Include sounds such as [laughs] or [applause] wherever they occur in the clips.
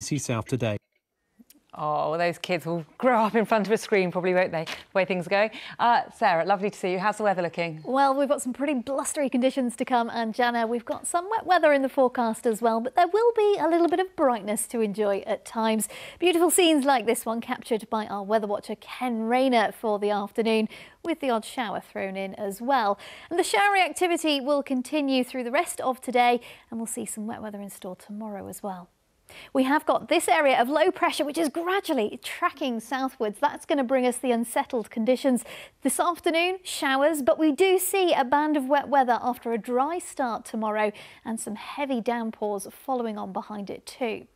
South today. Oh, those kids will [laughs] grow up in front of a screen, probably, won't they? The way things are going. Uh, Sarah, lovely to see you. How's the weather looking? Well, we've got some pretty blustery conditions to come, and Jana, we've got some wet weather in the forecast as well, but there will be a little bit of brightness to enjoy at times. Beautiful scenes like this one captured by our weather watcher Ken Rayner for the afternoon, with the odd shower thrown in as well. And the showery activity will continue through the rest of today, and we'll see some wet weather in store tomorrow as well. We have got this area of low pressure which is gradually tracking southwards. That's going to bring us the unsettled conditions. This afternoon, showers, but we do see a band of wet weather after a dry start tomorrow and some heavy downpours following on behind it too.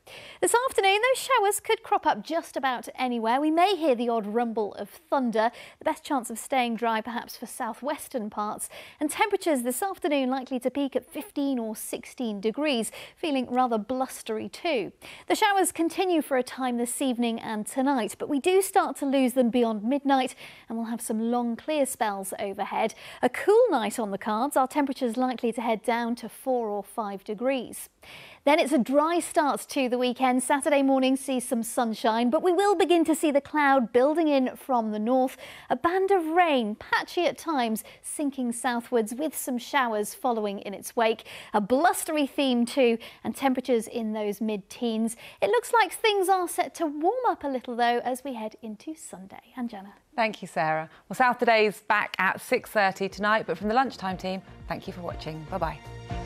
This afternoon, those showers could crop up just about anywhere. We may hear the odd rumble of thunder. The best chance of staying dry perhaps for southwestern parts. And temperatures this afternoon likely to peak at 15 or 16 degrees, feeling rather blustery too. The showers continue for a time this evening and tonight, but we do start to lose them beyond midnight and we'll have some long clear spells overhead. A cool night on the cards, our temperatures likely to head down to 4 or 5 degrees. Then it's a dry start to the weekend. Saturday morning sees some sunshine, but we will begin to see the cloud building in from the north. A band of rain, patchy at times, sinking southwards with some showers following in its wake. A blustery theme too, and temperatures in those mid-teens. It looks like things are set to warm up a little though as we head into Sunday. And Jana. Thank you, Sarah. Well, South Today's back at 6.30 tonight, but from the lunchtime team, thank you for watching. Bye-bye.